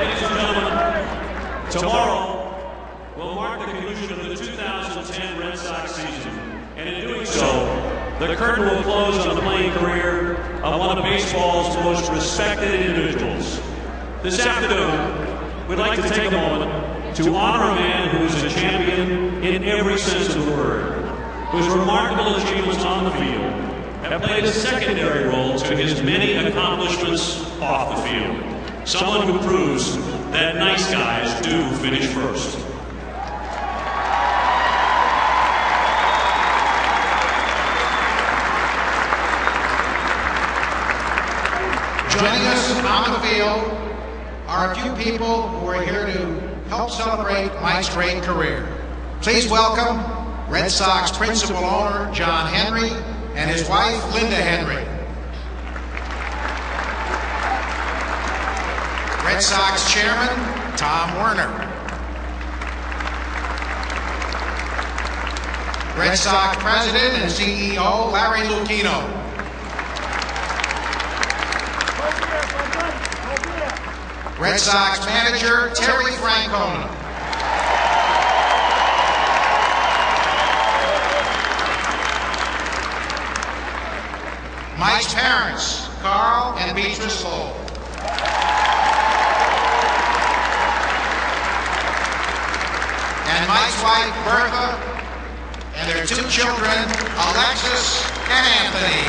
Ladies and gentlemen, tomorrow will mark the conclusion of the 2010 Red Sox season. And in doing so, the curtain will close on the playing career of one of baseball's most respected individuals. This afternoon, we'd like to take a moment to honor a man who is a champion in every sense of the word, whose remarkable achievements on the field have played a secondary role to his many accomplishments off the field. Someone who proves that nice guys do finish first. Joining us on the field are a few people who are here to help celebrate Mike's great career. Please welcome Red Sox principal owner John Henry and his wife Linda Henry. Red Sox chairman Tom Werner. Red Sox president and CEO Larry Lucchino. Red Sox manager Terry Francona. Mike's parents, Carl and Beatrice Lowell. And Mike's wife, Bertha, and their two children, Alexis and Anthony.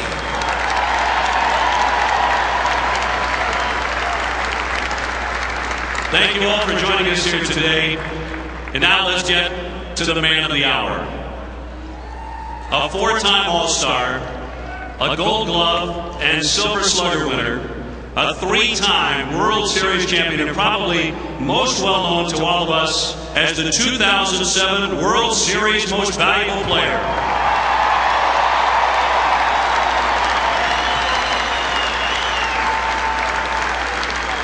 Thank you all for joining us here today. And now let's get to the man of the hour. A four time All Star, a Gold Glove and Silver Slugger winner, a three time World Series champion, and probably most well known to all of us as the 2007 World Series Most Valuable Player.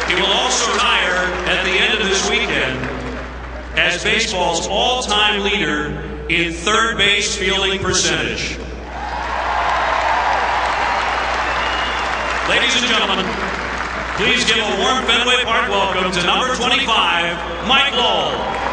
He will also retire at the end of this weekend as baseball's all time leader in third base fielding percentage. Ladies and gentlemen, please give a warm Fenway Park welcome to number 25, Mike Lowell.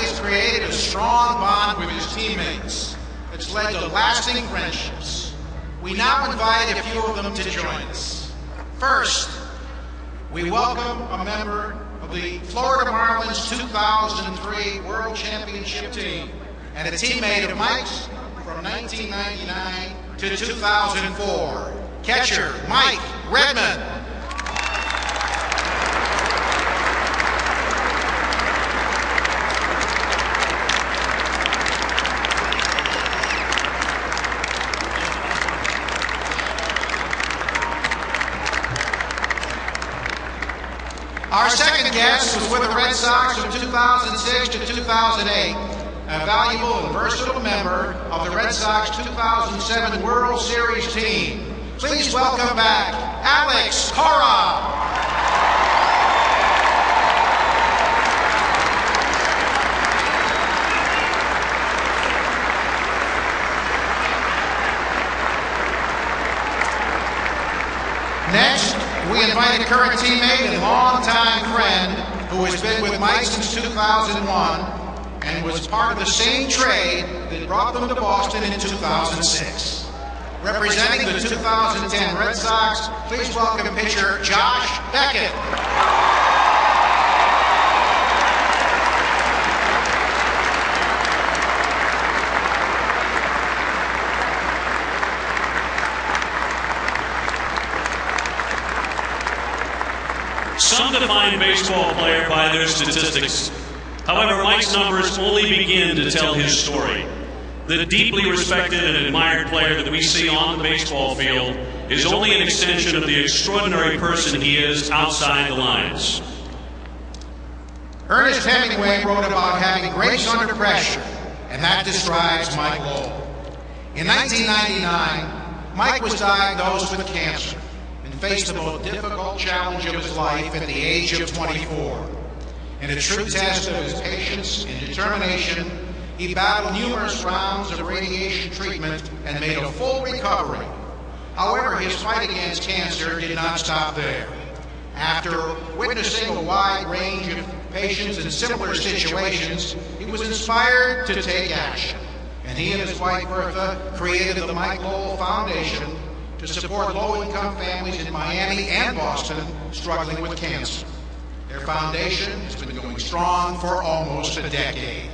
Has created a strong bond with his teammates that's led to lasting friendships. We now invite a few of them to join us. First, we welcome a member of the Florida Marlins 2003 World Championship team and a teammate of Mike's from 1999 to 2004. Catcher Mike Redmond. Our second guest was with the Red Sox from 2006 to 2008, a valuable and versatile member of the Red Sox 2007 World Series team. Please welcome back Alex Cora. We invite a current teammate and longtime friend who has been with Mike since 2001 and was part of the same trade that brought them to Boston in 2006. Representing the 2010 Red Sox, please welcome pitcher Josh Beckett. Define baseball player by their statistics. However, Mike's numbers only begin to tell his story. The deeply respected and admired player that we see on the baseball field is only an extension of the extraordinary person he is outside the lines. Ernest Hemingway wrote about having grace under pressure, and that describes Mike Lowell. In 1999, Mike was diagnosed with cancer faced the most difficult challenge of his life at the age of 24. In a true test of his patience and determination, he battled numerous rounds of radiation treatment and made a full recovery. However, his fight against cancer did not stop there. After witnessing a wide range of patients in similar situations, he was inspired to take action. And he and his wife Bertha created the Mike Lowell Foundation to support low income families in Miami and Boston struggling with cancer. Their foundation has been going strong for almost a decade.